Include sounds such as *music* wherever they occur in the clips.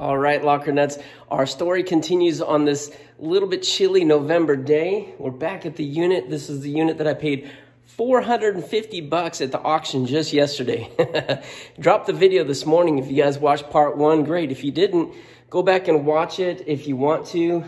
All right, Locker Nuts, our story continues on this little bit chilly November day. We're back at the unit. This is the unit that I paid 450 bucks at the auction just yesterday. *laughs* Dropped the video this morning. If you guys watched part one, great. If you didn't, go back and watch it if you want to.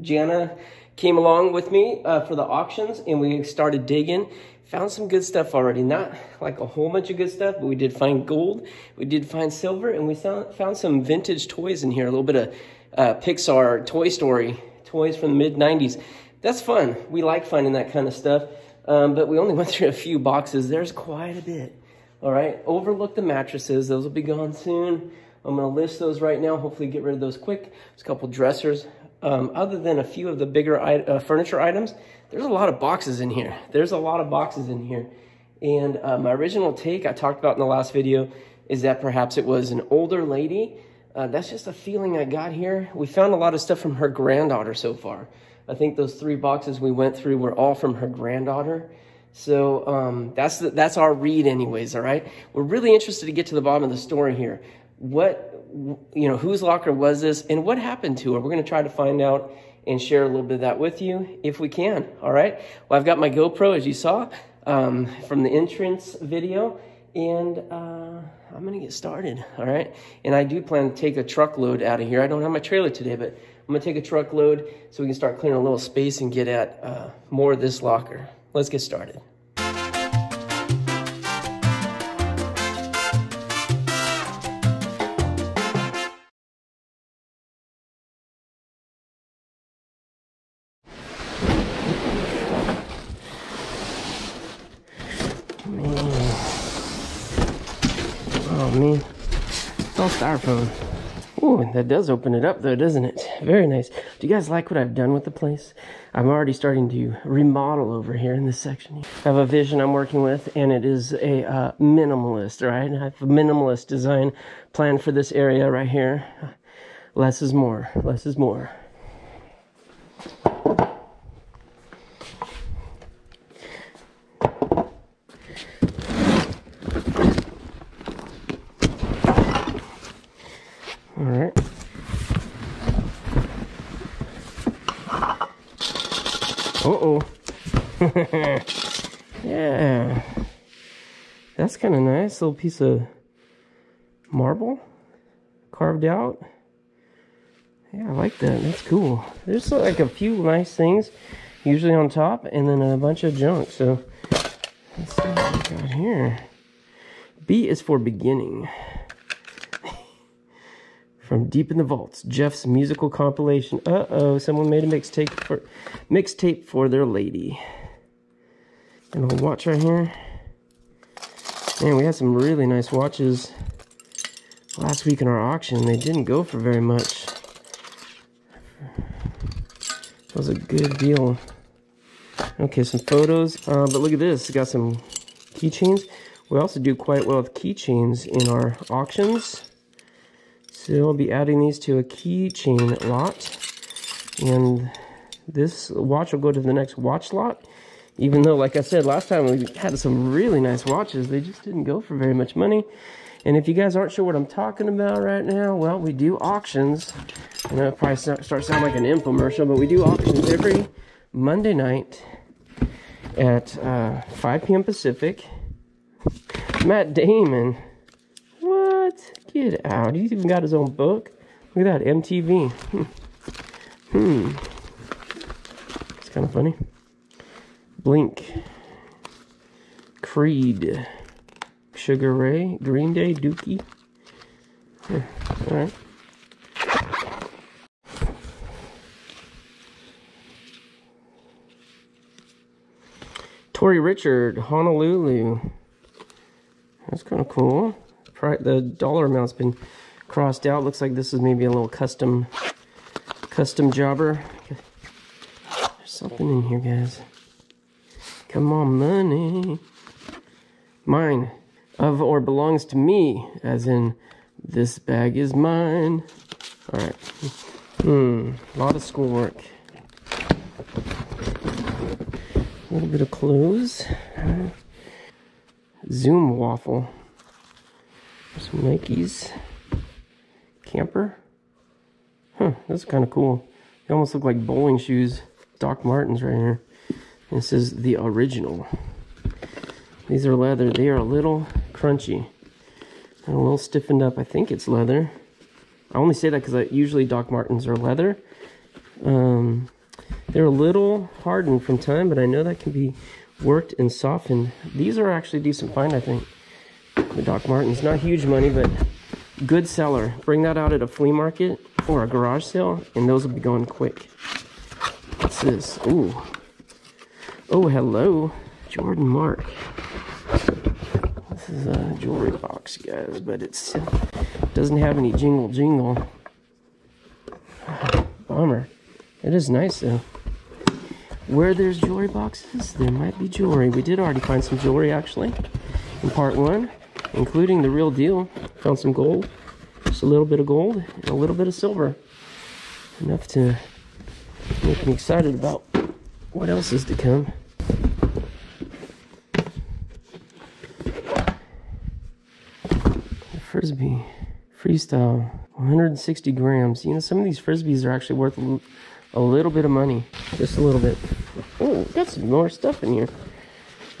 Jana came along with me uh, for the auctions and we started digging found some good stuff already. Not like a whole bunch of good stuff, but we did find gold, we did find silver, and we found, some vintage toys in here. A little bit of uh, Pixar Toy Story toys from the mid 90s. That's fun. We like finding that kind of stuff. Um, but we only *laughs* went through a few boxes. There's quite a bit. All right. Overlook the mattresses. Those will be gone soon. I'm to list those right now. Hopefully get rid of those quick. There's a couple dressers. Um, other than a few of the bigger uh, furniture items, there's a lot of boxes in here. There's a lot of boxes in here. And uh, my original take I talked about in the last video is that perhaps it was an older lady. Uh, that's just a feeling I got here. We found a lot of stuff from her granddaughter so far. I think those three boxes we went through were all from her granddaughter. So um, that's the, that's our read, anyways. All right. We're really interested to get to the bottom of the story here. What you know, whose locker was this, and what happened to her? We're going to try to find out and share a little bit of that with you if we can. All right. Well, I've got my GoPro, as you saw um, from the entrance video, and uh, I'm going to get started. All right. And I do plan to take a truckload out of here. I don't have my trailer today, but I'm going to take a truckload so we can start clearing a little space and get at uh, more of this locker. Let's get started. Me. It's all styrofoam. Ooh, that does open it up though, doesn't it? Very nice. Do you guys like what I've done with the place? I'm already starting to remodel over here in this section. I have a vision I'm working with and it is a uh, minimalist, right? I have a minimalist design plan for this area right here. Less is more, less is more. Uh-oh. *laughs* yeah. That's kind of nice. Little piece of marble carved out. Yeah, I like that. That's cool. There's uh, like a few nice things usually on top and then a bunch of junk. So let's see what we got here. B is for beginning. From deep in the vaults, Jeff's musical compilation. Uh-oh, someone made a mixtape for mixtape for their lady. And a watch right here. Man, we had some really nice watches last week in our auction. They didn't go for very much. That was a good deal. Okay, some photos. Uh, but look at this. got some keychains. We also do quite well with keychains in our auctions. So I'll be adding these to a keychain lot. And this watch will go to the next watch lot. Even though, like I said, last time we had some really nice watches. They just didn't go for very much money. And if you guys aren't sure what I'm talking about right now, well, we do auctions. Know it probably start sounding like an infomercial, but we do auctions every Monday night at uh, 5 p.m. Pacific. Matt Damon Get out. He's even got his own book. Look at that, MTV. Hmm. hmm. It's kind of funny. Blink. Creed. Sugar Ray. Green Day. Dookie. Yeah. All right. Tori Richard, Honolulu. That's kind of cool the dollar amount's been crossed out. Looks like this is maybe a little custom custom jobber. There's something in here, guys. Come on, money. Mine. Of or belongs to me. As in, this bag is mine. Alright. Hmm. A lot of schoolwork. A little bit of clothes. Zoom waffle. Some Nikes. Camper. Huh, that's kind of cool. They almost look like bowling shoes. Doc Martens right here. And it says the original. These are leather. They are a little crunchy. And a little stiffened up. I think it's leather. I only say that because usually Doc Martens are leather. Um, they're a little hardened from time, but I know that can be worked and softened. These are actually decent find, I think. The Doc Martens. Not huge money, but good seller. Bring that out at a flea market or a garage sale, and those will be going quick. What's this? Ooh. Oh, hello. Jordan Mark. This is a jewelry box, guys, but it doesn't have any jingle jingle. *sighs* Bummer. It is nice, though. Where there's jewelry boxes, there might be jewelry. We did already find some jewelry, actually, in part one, including the real deal. Found some gold, just a little bit of gold, and a little bit of silver. Enough to make me excited about what else is to come. Frisbee freestyle 160 grams you know some of these frisbees are actually worth a little bit of money just a little bit oh got some more stuff in here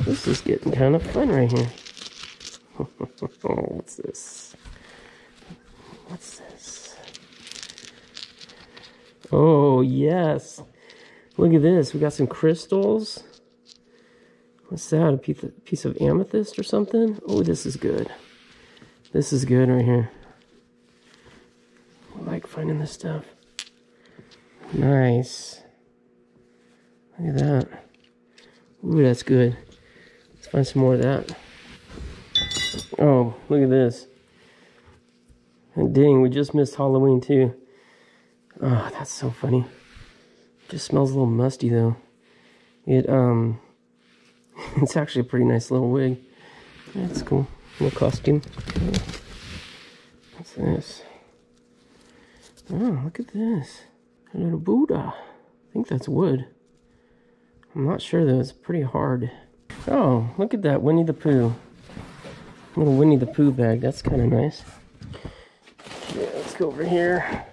this is getting kind of fun right here *laughs* what's this? What's this? Oh yes. Look at this. We got some crystals. What's that? A piece of, piece of amethyst or something? Oh this is good. This is good right here. I like finding this stuff. Nice. Look at that. Ooh, that's good. Let's find some more of that. Oh, look at this. And dang, we just missed Halloween too. Oh, that's so funny. Just smells a little musty though. It um *laughs* it's actually a pretty nice little wig. That's cool. Little costume. What's this? Oh, look at this. A little Buddha. I think that's wood. I'm not sure though, it's pretty hard. Oh, look at that Winnie the Pooh. Little Winnie the Pooh bag, that's kind of nice. Yeah, let's go over here.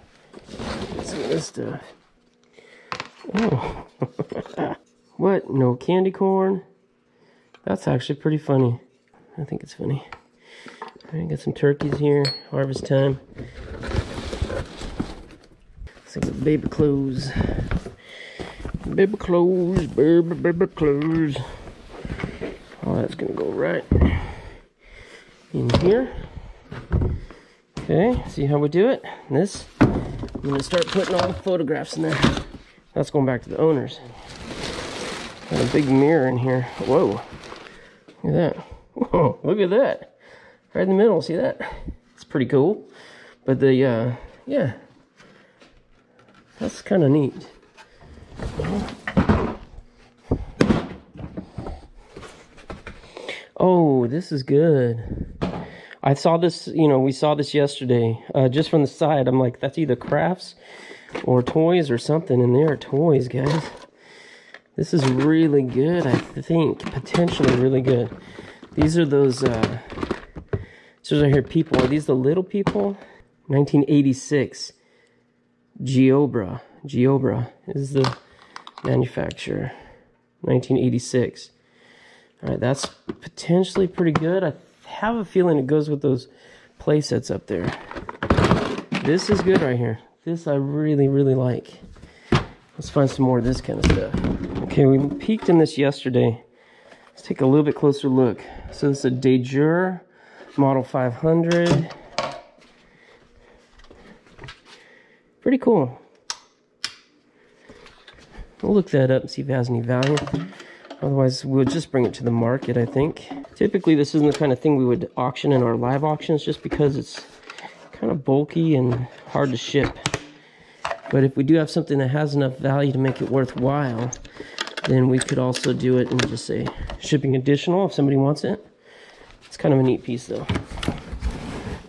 Get some of this stuff. Oh, *laughs* what? No candy corn? That's actually pretty funny. I think it's funny. Alright, got some turkeys here. Harvest time. Some baby clothes. Baby clothes, baby, baby clothes. Oh, that's gonna go right in here. Okay, see how we do it? This, I'm gonna start putting all the photographs in there. That's going back to the owners. Got a big mirror in here. Whoa, look at that. Whoa, look at that. Right in the middle, see that? It's pretty cool. But the, uh, yeah, that's kind of neat. Oh, this is good. I saw this, you know, we saw this yesterday. Uh, just from the side, I'm like, that's either crafts or toys or something. And they are toys, guys. This is really good, I think. Potentially really good. These are those, uh, so I hear people. Are these the little people? 1986. Geobra. Geobra is the manufacturer. 1986. All right, that's potentially pretty good. I have a feeling it goes with those play sets up there. This is good right here. This I really, really like. Let's find some more of this kind of stuff. Okay, we peeked in this yesterday. Let's take a little bit closer look. So this is a DeJur Model 500. Pretty cool. We'll look that up and see if it has any value. Otherwise, we'll just bring it to the market, I think. Typically, this isn't the kind of thing we would auction in our live auctions just because it's kind of bulky and hard to ship. But if we do have something that has enough value to make it worthwhile, then we could also do it and just say shipping additional if somebody wants it. It's kind of a neat piece though.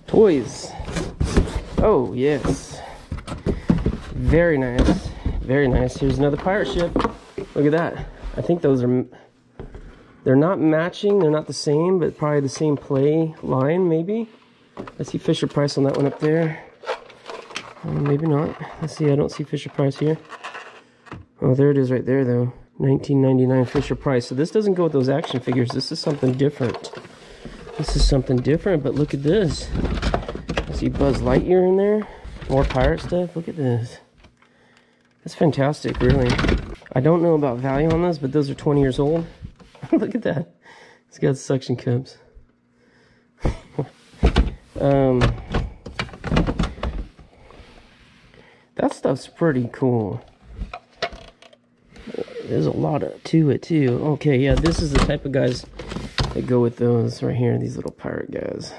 Toys. Oh, yes. Very nice. Very nice. Here's another pirate ship. Look at that. I think those are, they're not matching. They're not the same, but probably the same play line, maybe. I see Fisher Price on that one up there. Uh, maybe not. Let's see. I don't see Fisher Price here. Oh, there it is right there, though. 1999 Fisher Price. So this doesn't go with those action figures. This is something different. This is something different, but look at this. I see Buzz Lightyear in there. More pirate stuff. Look at this. That's fantastic, really. I don't know about value on this, but those are 20 years old. *laughs* look at that. It's got suction cups. *laughs* um, that stuff's pretty cool. There's a lot of, to it, too. Okay, yeah, this is the type of guys that go with those right here, these little pirate guys.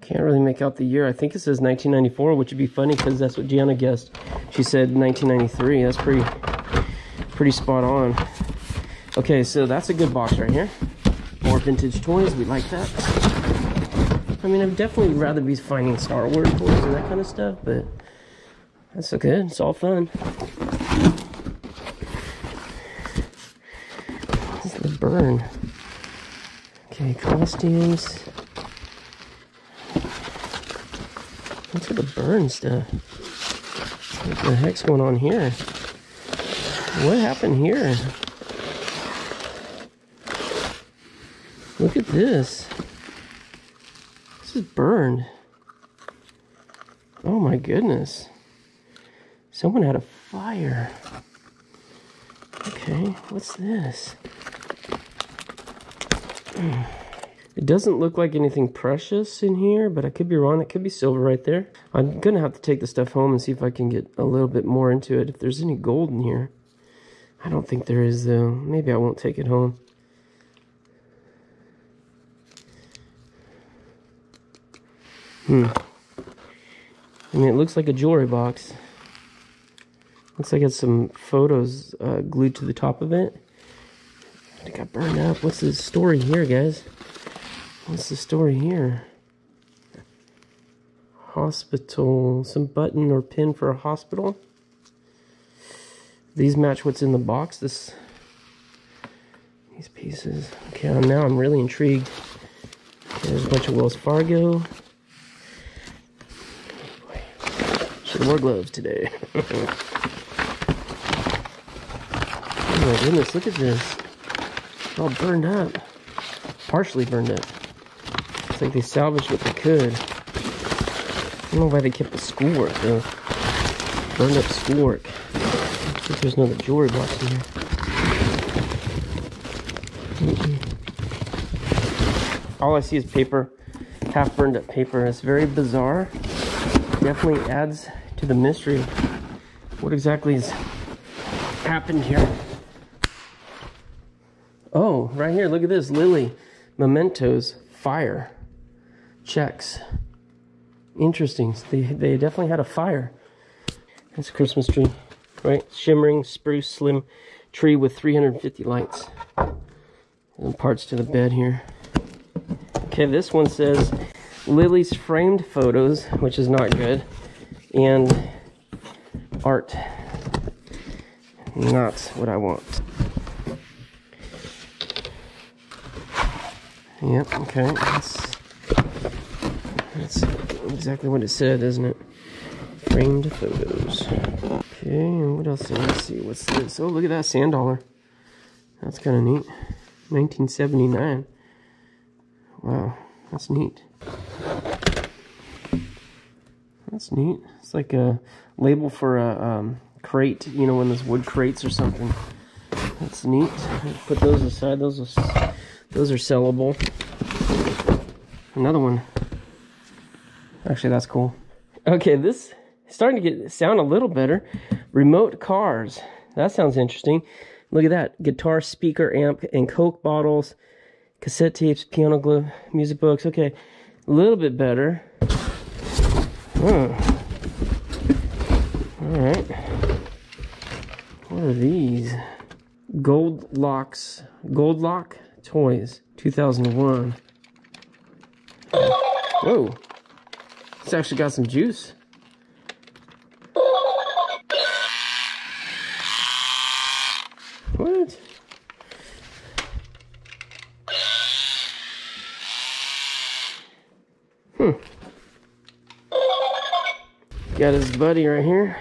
Can't really make out the year. I think it says 1994, which would be funny because that's what Gianna guessed. She said 1993. That's pretty, pretty spot on. Okay, so that's a good box right here. More vintage toys. We like that. I mean, I'd definitely rather be finding Star Wars toys and that kind of stuff, but that's okay. It's all fun. This is the burn. Okay, costumes. With the burn stuff? What the heck's going on here? What happened here? Look at this. This is burned. Oh my goodness. Someone had a fire. Okay, what's this? Hmm. It doesn't look like anything precious in here, but I could be wrong. It could be silver right there. I'm going to have to take the stuff home and see if I can get a little bit more into it. If there's any gold in here. I don't think there is, though. Maybe I won't take it home. Hmm. I mean, it looks like a jewelry box. Looks like it's some photos uh, glued to the top of it. It got burned up. What's the story here, guys? What's the story here? Hospital. Some button or pin for a hospital. These match what's in the box. This, These pieces. Okay, now I'm really intrigued. There's a bunch of Wells Fargo. Should have wore gloves today. *laughs* oh my goodness, look at this. It's all burned up. Partially burned up. It's like they salvaged what they could. I don't know why they kept the schoolwork though. Burned up schoolwork. There's another jewelry box in here. All I see is paper. Half burned up paper. It's very bizarre. Definitely adds to the mystery. What exactly has happened here? Oh, right here, look at this. Lily, mementos, fire, checks. Interesting. They, they definitely had a fire. That's a Christmas tree, right? Shimmering spruce slim tree with 350 lights. And parts to the bed here. Okay, this one says Lily's framed photos, which is not good, and art. Not what I want. Yep, okay. That's, that's exactly what it said, isn't it? Framed photos. Okay, what else? Let's see, what's this? Oh, look at that sand dollar. That's kind of neat. 1979. Wow, that's neat. That's neat. It's like a label for a um, crate, you know, one of those wood crates or something. That's neat. Put those aside. Those are those are sellable. Another one. Actually, that's cool. Okay, this is starting to get sound a little better. Remote cars. That sounds interesting. Look at that. Guitar, speaker, amp, and Coke bottles. Cassette tapes, piano glue, music books. Okay, a little bit better. Huh. All right. What are these? Gold locks. Goldlok Toys, 2001. Whoa. It's actually got some juice. What? Hmm. got his buddy right here.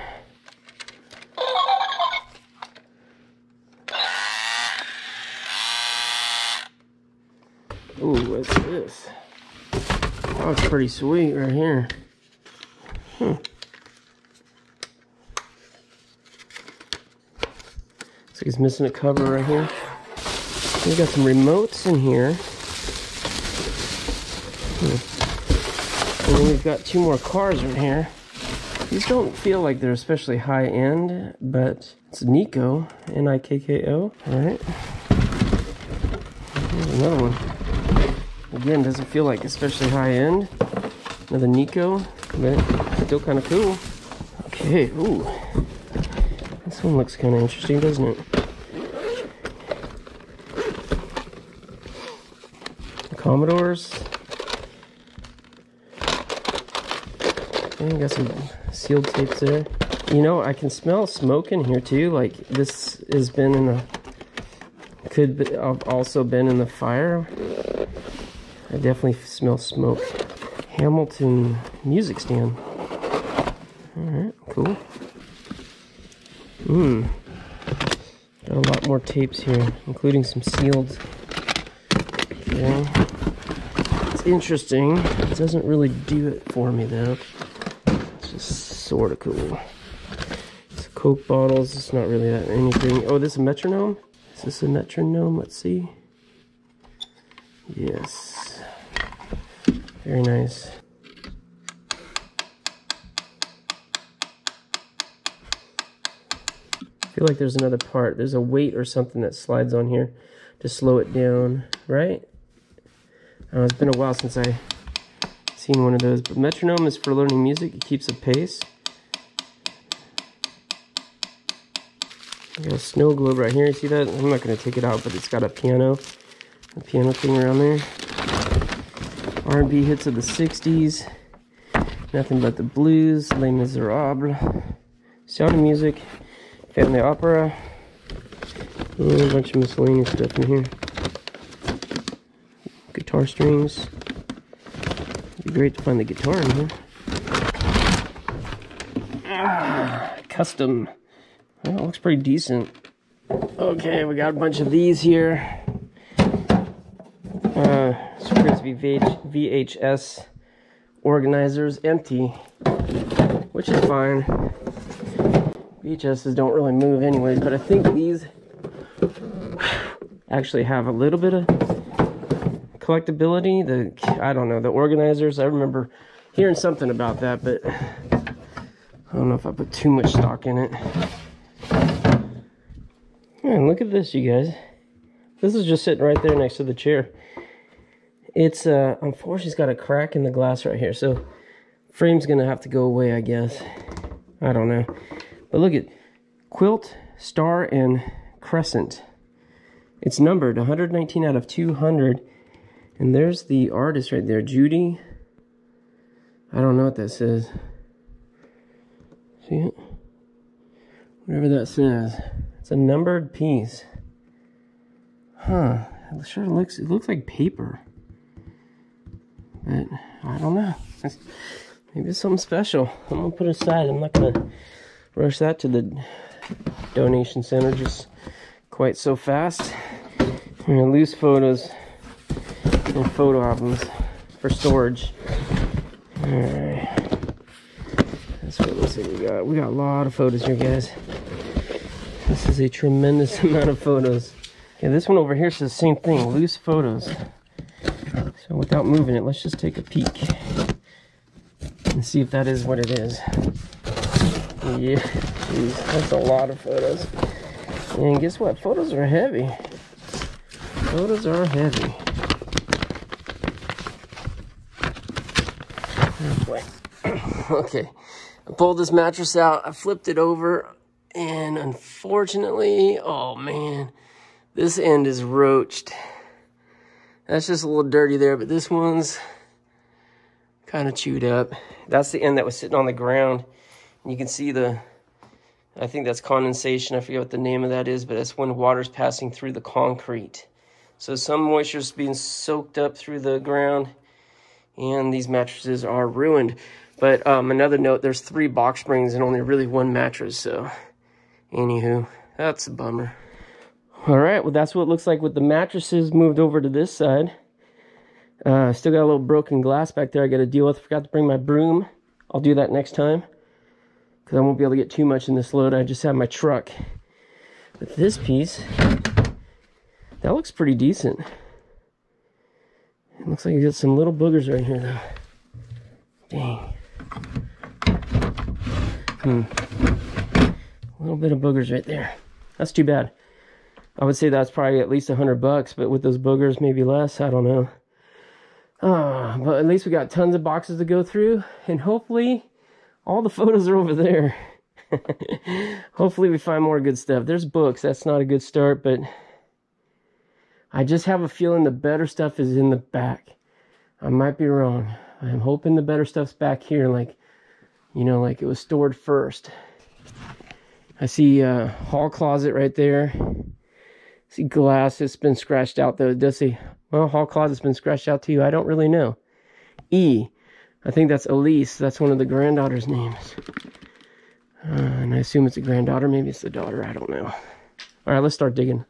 Ooh, what's this? It's pretty sweet right here. Hmm. So he's missing a cover right here. We got some remotes in here. Hmm. And then we've got two more cars right here. These don't feel like they're especially high end, but it's Nikko, N-I-K-K-O, all right? Here's another one. Again, doesn't feel like especially high end. Another Nikko, but still kind of cool. Okay, ooh. This one looks kind of interesting, doesn't it? Commodores. And got some sealed tapes there. You know, I can smell smoke in here too. Like this has been in a, could be, also been in the fire. I definitely smell smoke. Hamilton music stand. Alright, cool. Mmm. Got a lot more tapes here, including some sealed. Okay. It's interesting. It doesn't really do it for me though. Sort of cool. It's Coke bottles. It's not really that anything. Oh, this is a metronome? Is this a metronome? Let's see. Yes. Very nice. I feel like there's another part. There's a weight or something that slides on here to slow it down, right? Uh, it's been a while since I seen one of those. But metronome is for learning music. It keeps a pace. I got a snow globe right here. You see that? I'm not going to take it out, but it's got a piano, a piano thing around there. R&B hits of the 60s. Nothing but the blues, Les Miserables, Sound of Music, Family Opera, a bunch of miscellaneous stuff in here. Guitar strings. It'd be great to find the guitar in here. Ah, custom. Well, it looks pretty decent. Okay, we got a bunch of these here. Uh, to be VHS organizers empty, which is fine. VHSs don't really move anyways, but I think these actually have a little bit of collectability. The I don't know the organizers. I remember hearing something about that, but I don't know if I put too much stock in it. Look at this, you guys. This is just sitting right there next to the chair. It's, uh, unfortunately, it's got a crack in the glass right here. So, frame's going to have to go away, I guess. I don't know. But look at Quilt, Star, and Crescent. It's numbered 119 out of 200. And there's the artist right there, Judy. I don't know what that says. See it? Whatever that says. It's a numbered piece. Huh. It sure looks, it looks like paper. But I don't know. Maybe it's something special. I'm gonna put it aside. I'm not gonna rush that to the donation center just quite so fast. I'm gonna lose photos and photo albums for storage. Alright. Like we got. We got a lot of photos here, guys. This is a tremendous *laughs* amount of photos. Yeah, this one over here says the same thing, loose photos. So without moving it, let's just take a peek and see if that is what it is. Yeah, geez, that's a lot of photos. And guess what? Photos are heavy. Photos are heavy. *coughs* okay, Pulled this mattress out. I flipped it over, and unfortunately, oh man, this end is roached. That's just a little dirty there, but this one's kind of chewed up. That's the end that was sitting on the ground. And you can see the, I think that's condensation. I forget what the name of that is, but that's when water's passing through the concrete. So some moisture is being soaked up through the ground and these mattresses are ruined. But um, another note, there's three box springs and only really one mattress. So anywho, that's a bummer. All right, well, that's what it looks like with the mattresses moved over to this side. Uh, still got a little broken glass back there I got to deal with. Forgot to bring my broom. I'll do that next time because I won't be able to get too much in this load. I just have my truck. But this piece, that looks pretty decent. It looks like you got some little boogers right here though. Dang. Hmm. A little bit of boogers right there. That's too bad. I would say that's probably at least a hundred bucks, but with those boogers, maybe less. I don't know. Uh, but at least we got tons of boxes to go through, and hopefully all the *laughs* photos are over there. *laughs* hopefully we find more good stuff. There's books. That's not a good start, but I just have a feeling the better stuff is in the back. I might be wrong. I'm hoping the better stuff's back here, like, you know, like it was stored first. I see a hall closet right there. see glass that's been scratched out though. It does say, well, hall closet's been scratched out too. I don't really know. E. I think that's Elise. That's one of the granddaughter's names. Uh, and I assume it's a granddaughter. Maybe it's the daughter. I don't know. All right, let's start digging.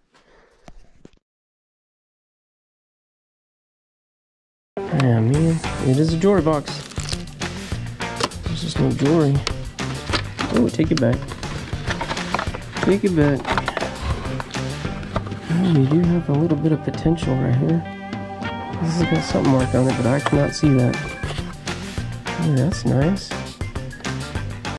Yeah, man. It is a jewelry box. There's just no jewelry. Oh, take it back. Take it back. Oh, you do have a little bit of potential right here. This has got something marked on it, but I cannot see that. Oh, that's nice.